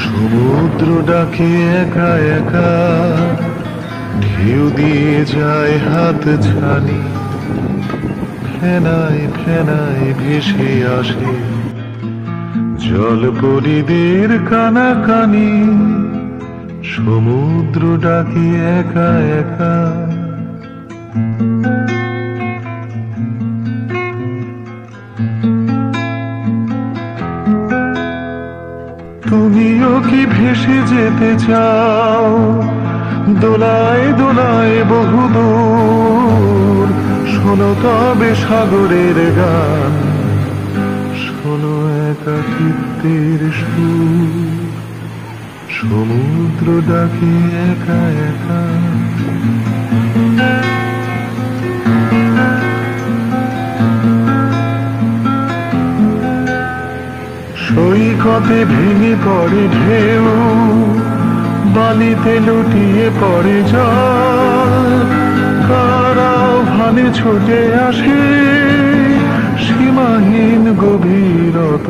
সমুদ্র ডাকে একা একা ঢেউ দিয়ে যায় হাত ছানি, ফেনায় ফেনায় ভেসে আসে জল পরিদের কানাকানি। সমুদ্র ডাকে একা একা তুমিও কি ভেসে যেতে চাও? দোলায় দোলায় বহুদূর শোনো তবে সাগরের গান। শোনো একাকিত্বের সুর। সমুদ্র ডাকে একা একা। সৈকতে ভেঙে পড়ে ঢেউ, বালিতে লুটিয়ে পড়ে জল। কারাও ভানে ছুটে আসে সীমাহীন গভীরত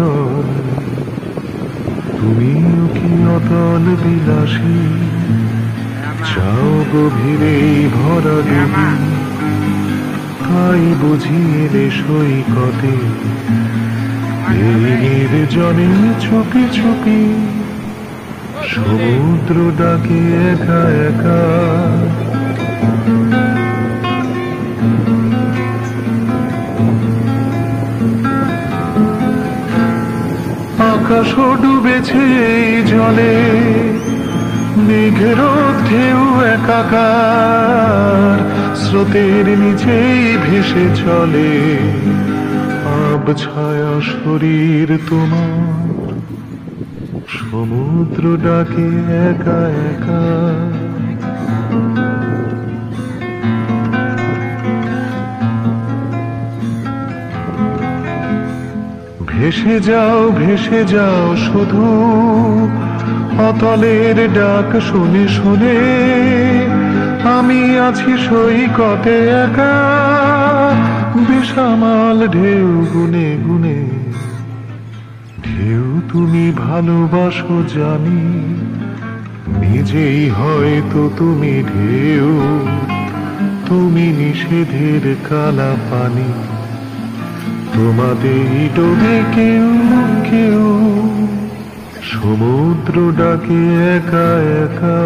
তুমিও কি অতল বিলাসী? চাও গভীরে ভরা দেবী। তাই বুঝিয়ে রে সৈকতে এর জলে ছুপি ছুপি সমুদ্র ডাকে একা একা। আকাশও ডুবেছে এই জলে, মেঘের ঢেউ একাকার। স্রোতের নিচেই ভেসে চলে আব ছায়া শরীর তোমার, সমুদ্র ডাকে একা একা। ভেসে যাও ভেসে যাও শুধু, অতলের ডাক শুনে শুনে। আমি আছি সৈকতে একা বিশামাল ঢেউ গুনে গুনে। তুমি ভালোবাসো জানি নিজেই হয়তো তুমি ঢেউ, তুমি নিষেধের কালা পানি। তোমাদের ডোবে কেউ কেউ, সমুদ্র ডাকে একা একা।